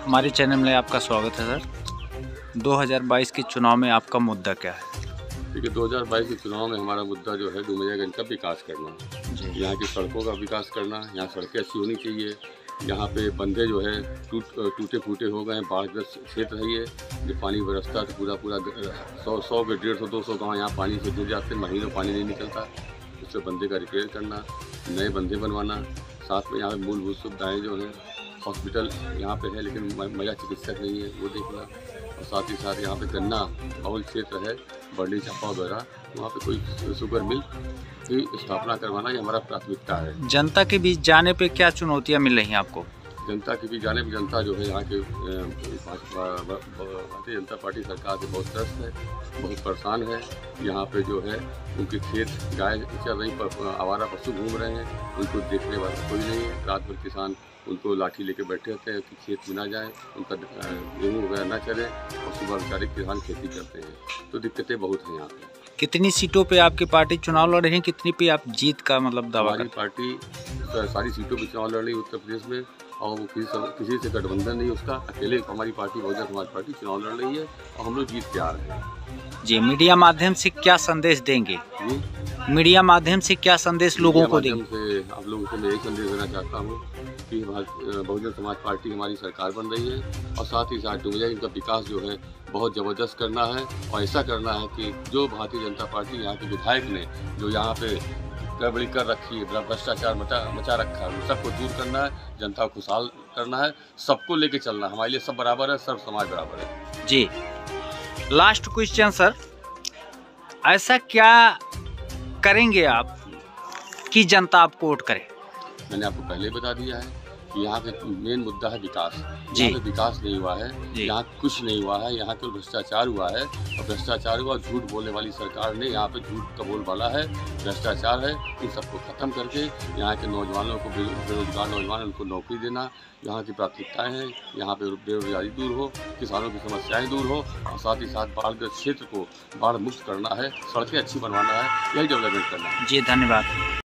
हमारे चैनल में आपका स्वागत है सर। 2022 के चुनाव में आपका मुद्दा क्या है? देखिए 2022 के चुनाव में हमारा मुद्दा जो है डुमरियागंज का विकास करना। यहाँ की सड़कों का विकास करना यहाँ सड़कें अच्छी होनी चाहिए। यहाँ पे बंदे जो है टूट टूटे फूटे हो गए हैं बाढ़ग्रस्त क्षेत्र है ये। जो पानी बरसता तो पूरा पूरा सौ सौ के डेढ़ सौ दो सौ गाँव यहाँ पानी से गिर जाते हैं महीनों पानी नहीं निकलता। उससे बंदे का रिपेयर करना नए बंदे बनवाना साथ में यहाँ पे मूलभूत सुविधाएँ जो हैं हॉस्पिटल यहाँ पे है, लेकिन महिला चिकित्सक नहीं है, वो देखना और साथ ही साथ यहाँ पे गन्ना बहुल क्षेत्र है, बर्डी चापा वगैरह, वहाँ पे कोई शुगर मिल की स्थापना करवाना ये हमारा प्राथमिकता है। जनता के बीच जाने पे क्या चुनौतियाँ मिल रही हैं आपको? जनता की भी जाने भी जनता जो है यहाँ के भारतीय जनता पार्टी सरकार से बहुत त्रस्त है बहुत परेशान है। यहाँ पे जो है उनके खेत गाय चल रही प- आवारा पशु घूम रहे हैं उनको देखने वाला कोई नहीं है। रात भर किसान उनको लाठी लेके बैठे रहते हैं कि खेत में ना जाए उनका गेहूँ वगैरह ना चले और सुबह बेचारे किसान खेती करते हैं। तो दिक्कतें बहुत हैं यहाँ पे। कितनी सीटों पे आपकी पार्टी चुनाव लड़ रही है? कितनी पे आप जीत का मतलब दावा हमारी पार्टी सारी सीटों पर चुनाव लड़ रही है उत्तर प्रदेश में। और वो किसी से किसी से गठबंधन नहीं उसका अकेले हमारी पार्टी बहुजन समाज पार्टी चुनाव लड़ रही है और हम लोग जीत के आ रहे हैं। जी मीडिया माध्यम से क्या संदेश देंगे? जी? मीडिया माध्यम से क्या संदेश लोगों को देंगे? से आप लोगों को मैं यही संदेश देना चाहता हूँ कि बहुजन समाज पार्टी हमारी सरकार बन रही है और साथ ही साथ डुमरिया इनका विकास जो है बहुत ज़बरदस्त करना है और ऐसा करना है कि जो भारतीय जनता पार्टी यहाँ के विधायक ने जो यहाँ पे गड़बड़ी कर रखी है भ्र- भ्रष्टाचार मचा मचा रखा है। उन सबको दूर करना है जनता को खुशहाल करना है सबको लेके चलना है। हमारे लिए सब बराबर है सब समाज बराबर है। जी। लास्ट क्वेश्चन सर ऐसा क्या करेंगे आप कि जनता आपको वोट करे? मैंने आपको पहले ही बता दिया है। यहाँ पे मेन मुद्दा है विकास। जी। यहाँ पे विकास नहीं हुआ है यहाँ कुछ नहीं हुआ है यहाँ केवल भ्रष्टाचार हुआ है। और भ्रष्टाचार हुआ झूठ बोलने वाली सरकार ने यहाँ पे झूठ का बोलबाला है भ्रष्टाचार है इन सबको खत्म करके यहाँ के नौजवानों को बेरोजगार नौजवान उनको नौकरी देना यहाँ की प्राथमिकताएँ हैं यहाँ पे बेरोजगारी दूर हो किसानों की समस्याएँ दूर हो और साथ ही साथ बाढ़ग्रस्त क्षेत्र को बाढ़ मुक्त करना है सड़कें अच्छी बनवाना है यही डेवलपमेंट करना है। जी धन्यवाद।